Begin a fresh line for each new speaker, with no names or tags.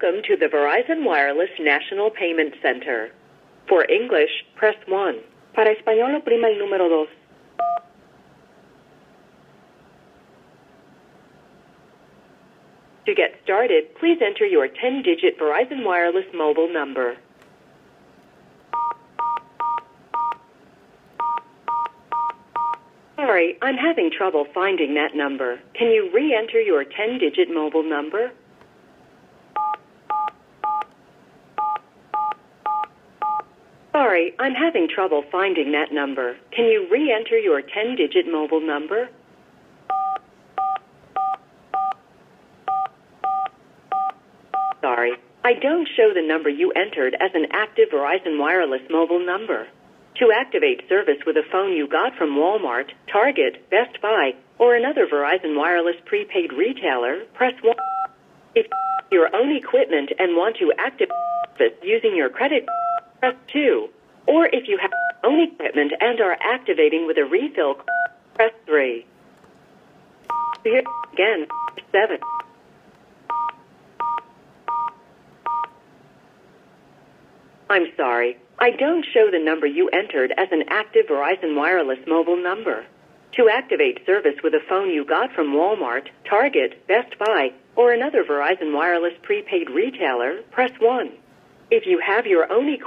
Welcome to the Verizon Wireless National Payment Center. For English, press 1. Para español, oprima el número 2. To get started, please enter your 10-digit Verizon Wireless mobile number. Sorry, I'm having trouble finding that number. Can you re-enter your 10-digit mobile number? Sorry, I'm having trouble finding that number. Can you re-enter your 10-digit mobile number? Sorry, I don't show the number you entered as an active Verizon Wireless mobile number. To activate service with a phone you got from Walmart, Target, Best Buy, or another Verizon Wireless prepaid retailer, press 1. If you your own equipment and want to activate using your credit press 2. Or if you have your own equipment and are activating with a refill press 3. Here again, 7. I'm sorry. I don't show the number you entered as an active Verizon Wireless mobile number. To activate service with a phone you got from Walmart, Target, Best Buy, or another Verizon Wireless prepaid retailer, press 1. If you have your own equipment,